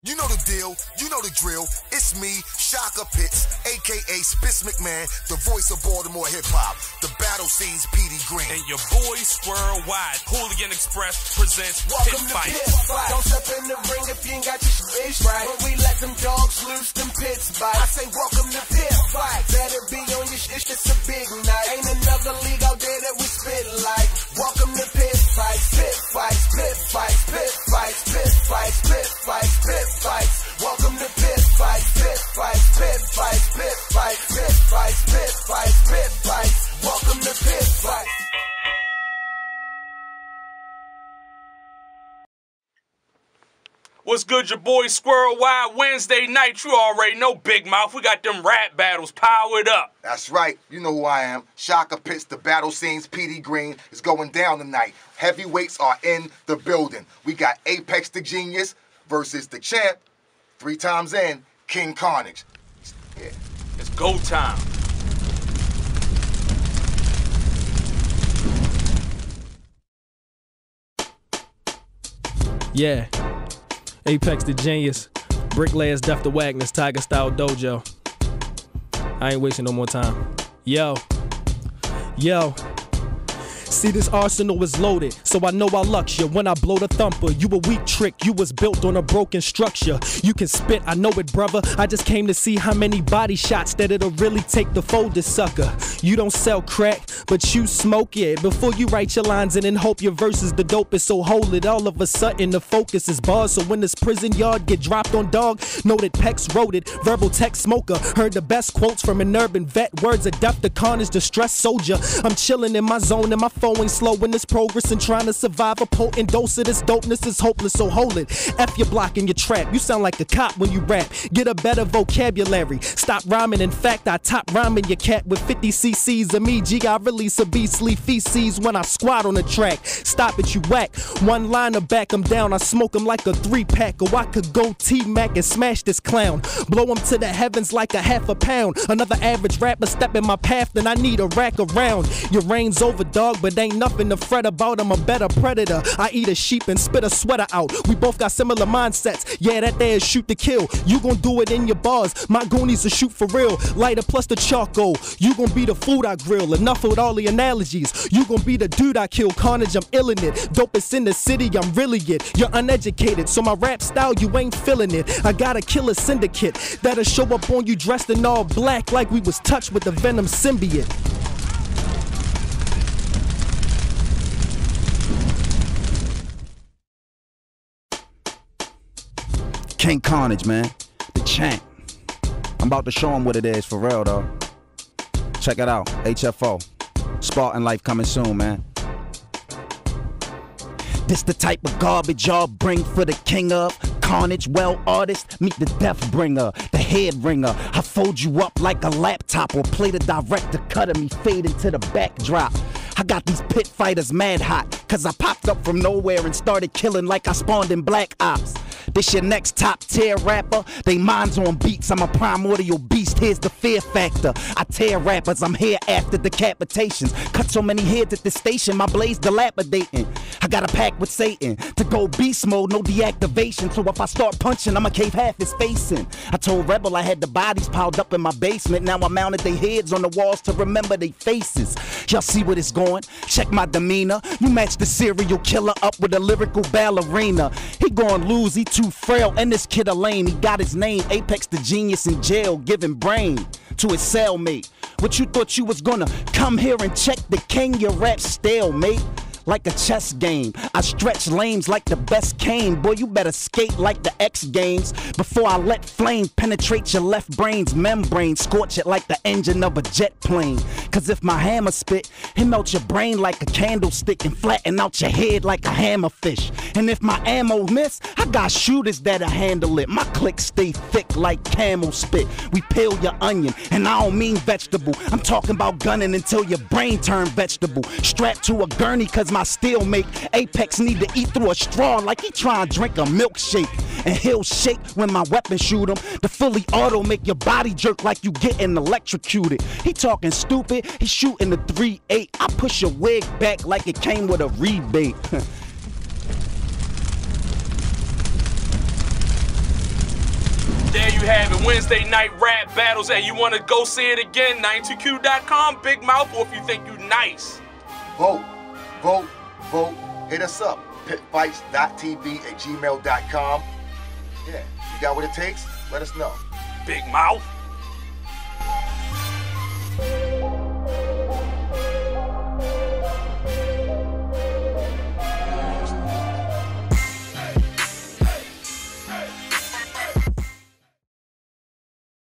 You know the deal, you know the drill. It's me, Shaka Pitts, aka Spitz McMahon, the voice of Baltimore hip hop, the battle scenes Petey Greene. And your boy Squirrel Wide, Hooligan Express presents Welcome Pit to Fight. Pit Fight. Don't step in the ring if you ain't got your shit right. When we let them dogs loose, them pits bite. I say welcome to Pit Fight. Better be on your shit, it's a big night. Ain't another league What's good, your boy Squirrel Wide? Wednesday night, you already know Big Mouth. We got them rap battles powered up. That's right, you know who I am. Shaka Pitts, the battle scenes Petey Greene is going down tonight. Heavyweights are in the building. We got Apex the Genius versus the champ, three times in, King Carnage. Yeah. It's go time. Yeah. Apex the Genius. Bricklayers Death the Wagners, Tiger Style Dojo. I ain't wasting no more time. Yo. Yo. See, this arsenal is loaded, so I know I lux ya. When I blow the thumper, you a weak trick, you was built on a broken structure. You can spit, I know it, brother. I just came to see how many body shots that it'll really take to fold this sucker. You don't sell crack, but you smoke it. Before you write your lines and then hope your verse is the dopest, so hold it. All of a sudden, the focus is bars. So when this prison yard get dropped on dog, know that Pex wrote it. Verbal tech smoker, heard the best quotes from an urban vet. Words of death, the con is distressed soldier. I'm chilling in my zone and my ain't slow in this progress and trying to survive a potent dose of this dopeness is hopeless. So hold it. F your block and your trap. You sound like a cop when you rap. Get a better vocabulary. Stop rhyming. In fact, I top rhyming your cat with 50 cc's of me. G, I release a beastly feces when I squat on the track. Stop it, you whack. One liner back him down. I smoke him like a three pack. Or I could go T Mac and smash this clown. Blow him to the heavens like a half a pound. Another average rapper step in my path, then I need a rack around. Your reign's over, dog, but ain't nothing to fret about. I'm a better predator. I eat a sheep and spit a sweater out. We both got similar mindsets. Yeah, that there is shoot to kill. You gon' do it in your bars. My goonies will shoot for real. Lighter plus the charcoal. You gon' be the food I grill. Enough with all the analogies. You gon' be the dude I kill. Carnage, I'm ill in it. Dopest in the city, I'm really it. You're uneducated, so my rap style, you ain't feeling it. I got a killer syndicate that'll show up on you dressed in all black like we was touched with the venom symbiote. King Carnage, man. The champ. I'm about to show him what it is for real, though. Check it out. HFO. Spartan Life coming soon, man. This the type of garbage y'all bring for the king of carnage. Well, artist, meet the death bringer, the head ringer. I fold you up like a laptop or play the director cutting me fade into the backdrop. I got these pit fighters mad hot, cause I popped up from nowhere and started killing like I spawned in Black Ops. This your next top tier rapper? They minds on beats. I'm a primordial beast. Here's the fear factor. I tear rappers. I'm here after decapitations. Cut so many heads at the station. My blaze dilapidating. I got a pact with Satan to go beast mode, no deactivation. So if I start punching, I'ma cave half his face in. I told Rebel I had the bodies piled up in my basement. Now I mounted their heads on the walls to remember their faces. Y'all see what it's going? Check my demeanor. You match the serial killer up with a lyrical ballerina. He gon' lose. He too frail, and this kid a lame. He got his name, Apex the genius in jail, giving brain to his cellmate. What you thought you was gonna come here and check the king? Your rap stale, mate. Like a chess game, I stretch lanes like the best cane. Boy, you better skate like the X Games before I let flame penetrate your left brain's membrane, scorch it like the engine of a jet plane. Cause if my hammer spit, it melt your brain like a candlestick and flatten out your head like a hammerfish. And if my ammo miss, I got shooters that'll handle it. My clicks stay thick like camel spit. We peel your onion, and I don't mean vegetable. I'm talking about gunning until your brain turn vegetable. Strapped to a gurney, cause my steel make Apex need to eat through a straw like he trying to drink a milkshake and he'll shake when my weapon shoot him. The fully auto make your body jerk like you getting electrocuted. He talking stupid, he shooting the 3-8. I push your wig back like it came with a rebate. There you have it, Wednesday night rap battles. Hey, you want to go see it again? 92Q.com, Big Mouth, or if you think you're nice. Vote, vote, vote. Hit us up, pitfights.tv at gmail.com. Yeah. You got what it takes? Let us know. Big mouth.